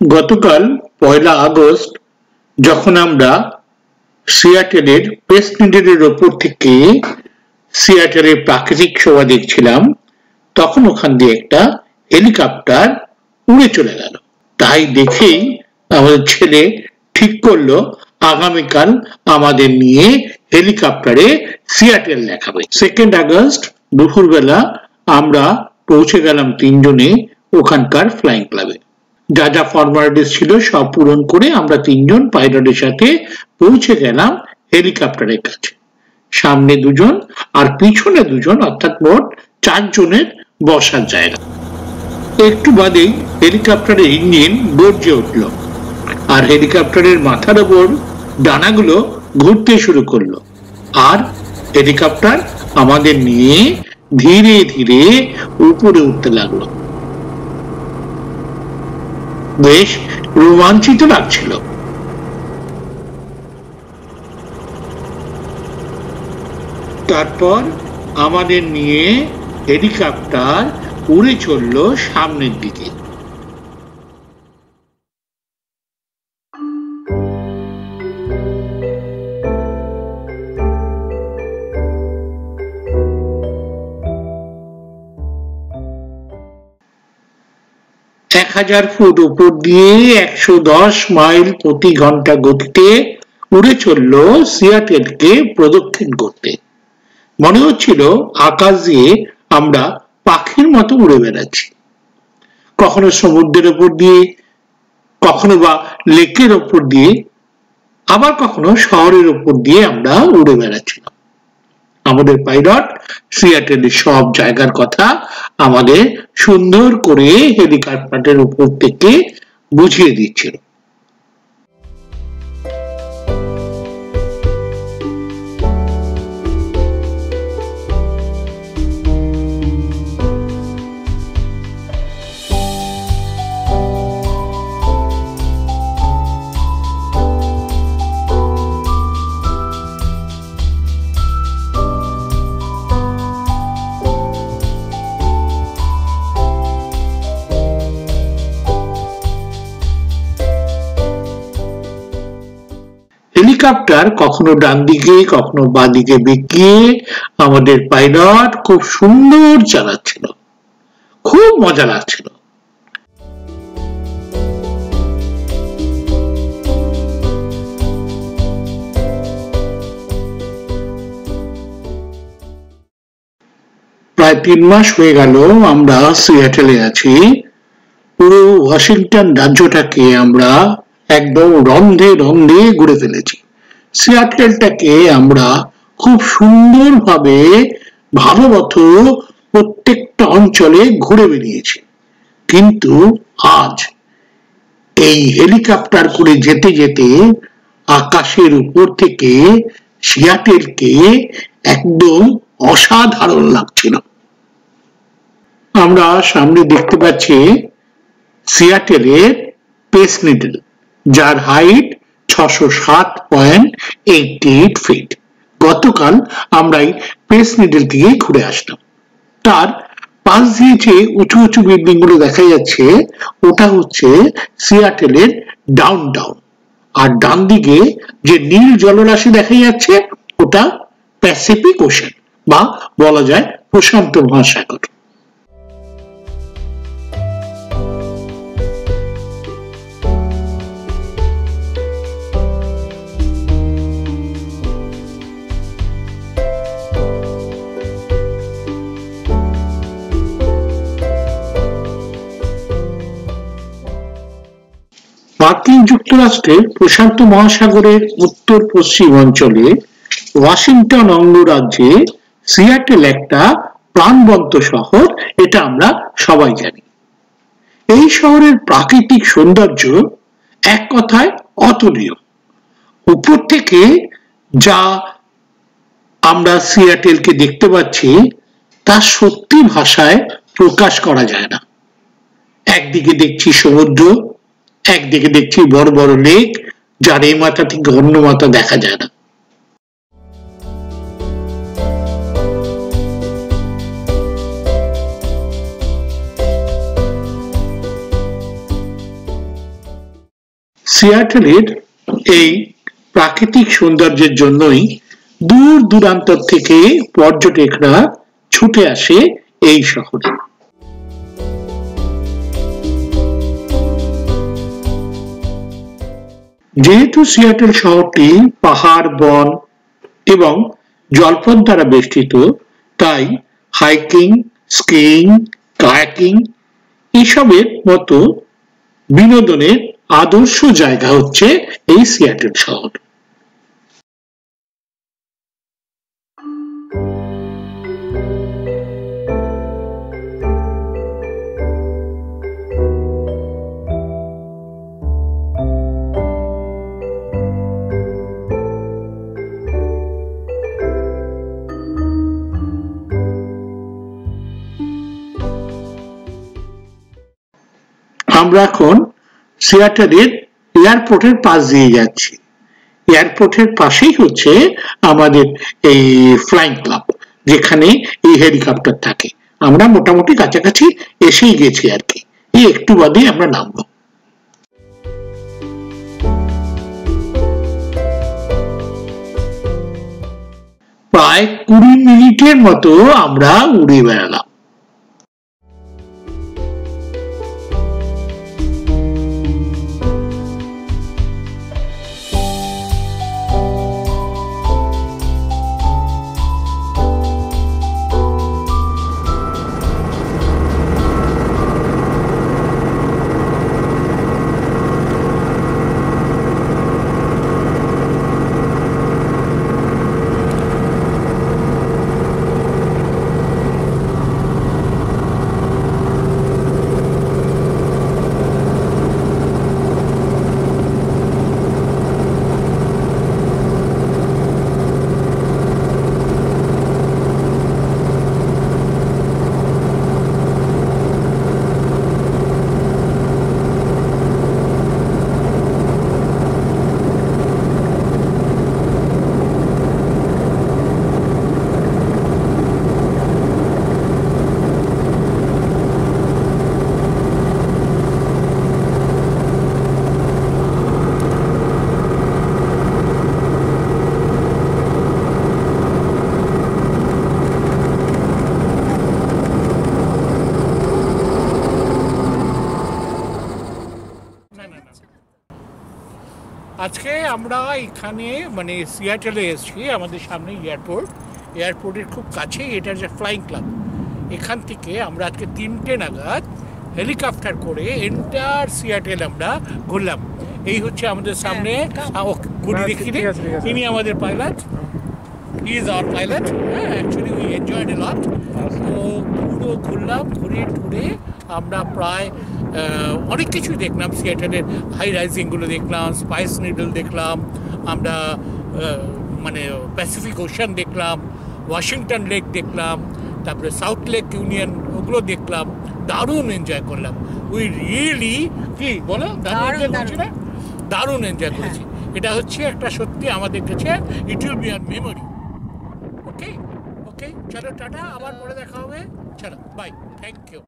গতকাল পয়লা আগস্ট যখন আমরা সিয়াটেলের প্রেস নিডেলের ওপর থেকে সিয়াটেলের প্রাকৃতিক শোভা দেখছিলাম, তখন ওখান দিয়ে একটা হেলিকপ্টার উড়ে চলে গেল। তাই দেখেই আমাদের ছেলে ঠিক করল, আগামীকাল আমাদের নিয়ে হেলিকপ্টারে সিয়াটেল দেখাবে। সেকেন্ড আগস্ট, দুপুরবেলা আমরা পৌঁছে গেলাম তিনজনে ওখানকার ফ্লাইং ক্লাবে যা যা ফর্মালিটিস ছিল সব পূরণ করে আমরা তিনজন পাইলটের সাথে পৌঁছে গেলাম হেলিকপ্টারের কাছে। সামনে দুজন আর পিছনে দুজন, অর্থাৎ মোট চারজনের বসার জায়গা। একটু বাদেই হেলিকপ্টারের ইঞ্জিন গর্জে উঠল আর হেলিকপ্টারের মাথার ওপর ডানাগুলো ঘুরতে শুরু করল। আর হেলিকপ্টার আমাদের নিয়ে ধীরে ধীরে উপরে উঠতে লাগল। বেশ রোমাঞ্চিত লাগছিল। তারপর আমাদের নিয়ে হেলিকপ্টার উড়ে চলল সামনের দিকে। এক হাজার ফুট উপর দিয়ে একশো দশ মাইল প্রতি ঘণ্টা গতিতে উড়ে চলল সিয়াটেলকে প্রদক্ষিণ করতে। মনে হচ্ছিল আকাশ দিয়ে আমরা পাখির মতো উড়ে বেড়াচ্ছি। কখনো সমুদ্রের ওপর দিয়ে, কখনো বা লেকের ওপর দিয়ে, আবার কখনো শহরের ওপর দিয়ে আমরা উড়ে বেড়াচ্ছিলাম। আমাদের পাইলট সিয়াটেলের সব জায়গার কথা আমাদের সুন্দর করে হেলিকপ্টারের উপর থেকে বুঝিয়ে দিচ্ছিল। হেলিকপ্টার কখনো ডান দিকে, কখনো বাদিকে বেঁকিয়ে আমাদের পাইলট খুব সুন্দর চালাচ্ছিল। খুব মজা লাগছিল। প্রায় তিন মাস হয়ে গেল আমরা সিয়াটেলে আছি। পুরো ওয়াশিংটন রাজ্যটাকে আমরা একদম রন্ধে রন্ধে ঘুরে ফেলেছি। সিয়াটেলটাকে আমরা খুব সুন্দরভাবে ভালো মতো প্রত্যেকটা অঞ্চলে ঘুরে বেরিয়েছি কিন্তু আজ এই হেলিকপ্টার করে যেতে যেতে আকাশের উপর থেকে সিয়াটেলকে একদম অসাধারণ লাগছিল। আমরা সামনে দেখতে পাচ্ছি সিয়াটেলের পেস নিডল, যার হাইট ছশো সাত পয়েন্ট এইটি এইট ফিট গতকাল আমরা এই নিডল থেকে ঘুরে আসলাম। তার পাশ দিয়ে যে উঁচু উঁচু বিল্ডিংগুলো দেখা যাচ্ছে, ওটা হচ্ছে সিয়াটেলের ডাউন আর ডান দিকে যে নীল জলরাশি দেখা যাচ্ছে, ওটা প্যাসিফিক ওশান বা বলা যায় প্রশান্ত মহাসাগর। যুক্তরাষ্ট্রের প্রশান্ত মহাসাগরের উত্তর পশ্চিম অঞ্চলে ওয়াশিংটন অঙ্গরাজ্যে সিয়াটেল একটা প্রাণবন্ত শহর, এটা আমরা সবাই জানি। এই শহরের প্রাকৃতিক সৌন্দর্য এক কথায় অতুলীয় উপর থেকে যা আমরা সিয়াটেলকে দেখতে পাচ্ছি, তা সত্যি ভাষায় প্রকাশ করা যায় না। একদিকে দেখছি সমুদ্র একদিকে দেখছি বড় বড় লেক যার এই মাথা থেকে অন্য মাথা দেখা যায় না। সিয়াটেলের এই প্রাকৃতিক সৌন্দর্যের জন্যই দূর দূরান্তর থেকে পর্যটকরা ছুটে আসে এই শহরে। যেহেতু সিয়াটেল শহরটি পাহাড়, বন এবং জলপথ দ্বারা বেষ্টিত, তাই হাইকিং, স্কিইং, কায়াকিং এসবের মতো বিনোদনের আদর্শ জায়গা হচ্ছে এই সিয়াটেল শহর। আমরা এখন সিয়াটেলের এয়ারপোর্টের পাশ দিয়ে যাচ্ছি। এয়ারপোর্টের পাশেই হচ্ছে আমাদের এই ফ্লাইং ক্লাব যেখানে এই হেলিকপ্টার থাকে। আমরা মোটামুটি কাছাকাছি এসেই গেছি আর কি। এই একটু বাদেই আমরা নামবো। প্রায় কুড়ি মিনিটের মতো আমরা উড়ে বেড়ালাম। আজকে আমরা এখানে মানে সিয়াটেলে এসেছি আমাদের সামনে এয়ারপোর্ট। এয়ারপোর্টের খুব কাছেই এটা যে ফ্লাইং ক্লাব। এখান থেকে আমরা আজকে তিনটে নাগাদ হেলিকপ্টার করে এন্টার সিয়াটেল আমরা ঘুরলাম। এই হচ্ছে আমাদের সামনে হ্যাঁ, দেখি ঠিক আছে, ঠিক ইনি আমাদের পাইলট। ইজ আওয়ার পাইলট হ্যাঁ actually we enjoyed a lot তো পুরো ঘুরলাম ঘুরে ঘুরে আমরা প্রায় অনেক কিছুই দেখলাম সিয়াটেলের হাই রাইজিংগুলো দেখলাম স্পাইস নিডল দেখলাম আমরা মানে প্যাসিফিক ওশান দেখলাম ওয়াশিংটন লেক দেখলাম তারপরে সাউথ লেক ইউনিয়ন ওগুলো দেখলাম দারুণ এনজয় করলাম। উই রিয়েলি কি বলো দারুণ এনজয় দারুণ। দারুণ এনজয় করেছি। এটা হচ্ছে একটা সত্যি আমাদের কাছে it will be our memory okay okay চলো টাটা আবার পরে দেখা হবে। চলো বাই থ্যাংক ইউ